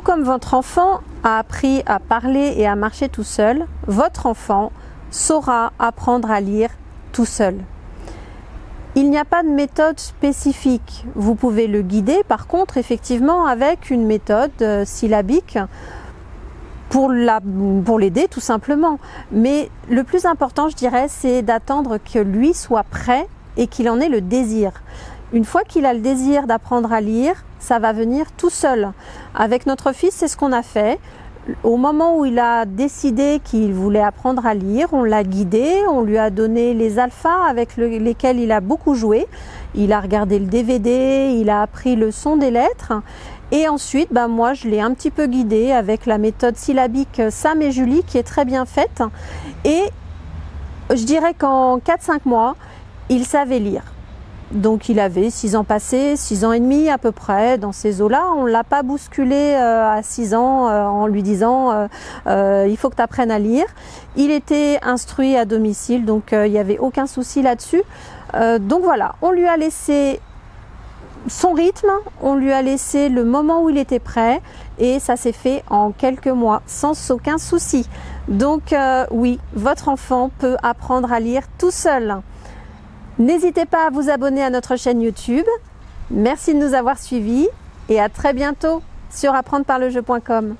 Tout comme votre enfant a appris à parler et à marcher tout seul, votre enfant saura apprendre à lire tout seul. Il n'y a pas de méthode spécifique. Vous pouvez le guider par contre effectivement avec une méthode euh, syllabique pour l'aider tout simplement. Mais le plus important je dirais c'est d'attendre que lui soit prêt et qu'il en ait le désir. Une fois qu'il a le désir d'apprendre à lire, ça va venir tout seul. Avec notre fils, c'est ce qu'on a fait. Au moment où il a décidé qu'il voulait apprendre à lire, on l'a guidé, on lui a donné les alphas avec lesquels il a beaucoup joué. Il a regardé le DVD, il a appris le son des lettres. Et ensuite, bah, moi, je l'ai un petit peu guidé avec la méthode syllabique Sam et Julie qui est très bien faite. Et je dirais qu'en 4-5 mois, il savait lire. Donc il avait 6 ans passés, 6 ans et demi à peu près dans ces eaux-là. On ne l'a pas bousculé euh, à 6 ans euh, en lui disant euh, il faut que tu apprennes à lire. Il était instruit à domicile, donc il n'y avait aucun souci là-dessus. donc voilà, on lui a laissé son rythme, on lui a laissé le moment où il était prêt et ça s'est fait en quelques mois sans aucun souci. Donc oui, votre enfant peut apprendre à lire tout seul. N'hésitez pas à vous abonner à notre chaîne YouTube. Merci de nous avoir suivis et à très bientôt sur apprendreparlejeu.com.